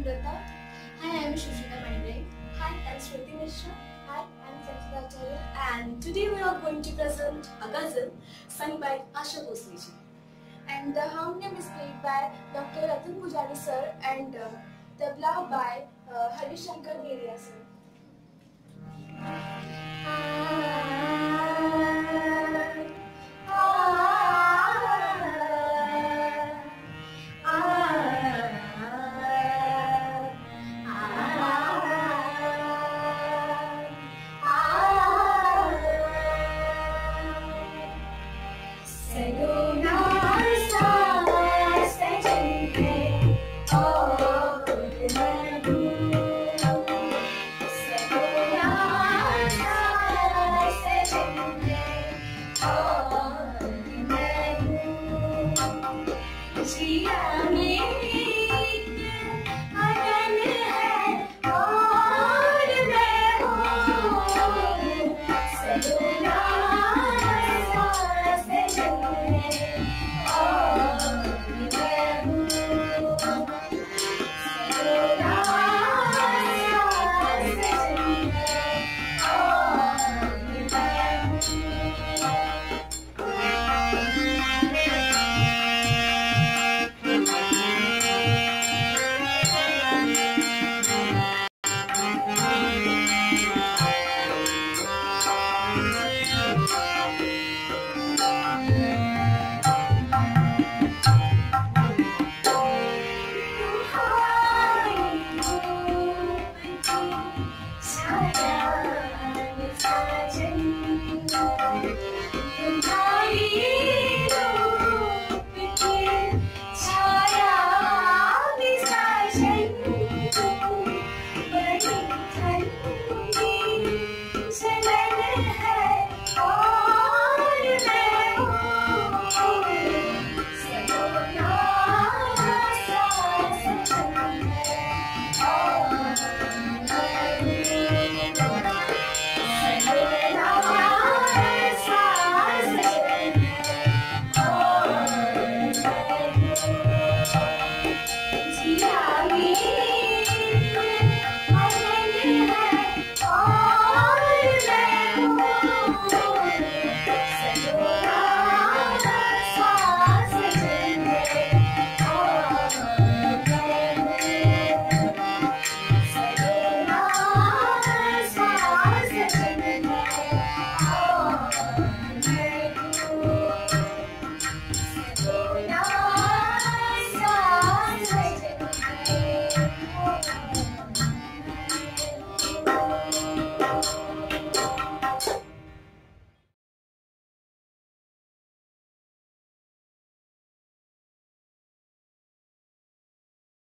Subrata. Hi, I am Sushreeta Mandai. Hi, I am Shruti Mishra. Hi, I am Sanjita Acharya. And today we are going to present a ghazal sung by Asha Bhosleji. And the harmonium is played by Dr. Ratan Pujari sir and uh, tabla by uh, Harishankar Beria sir. Uh, खुशियाँ में You.